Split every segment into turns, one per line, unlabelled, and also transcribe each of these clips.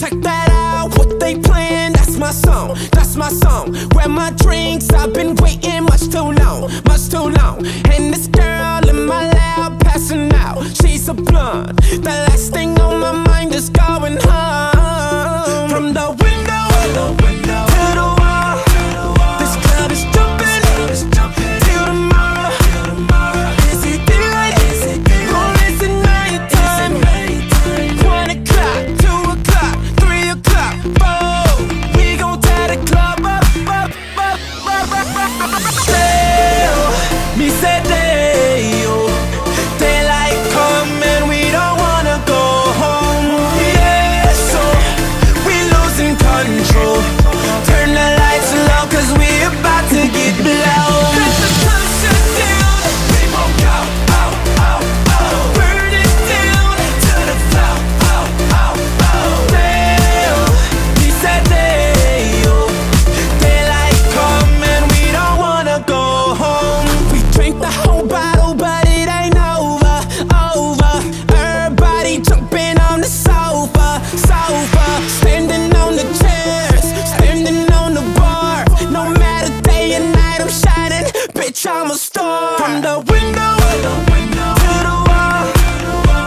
Check that out, what they playing, that's my song, that's my song Where my drinks, I've been waiting much too long, much too long And this girl in my lap passing out, she's a blonde. the last thing From the window to the wall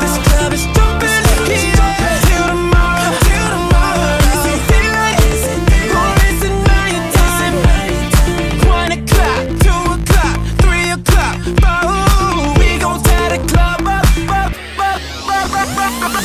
This club is jumping tomorrow it it? One o'clock, two o'clock, three o'clock we gon' tear the club up, up, up, up, up, up, up.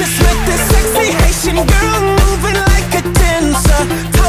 just met this sexy Haitian girl moving like a dancer.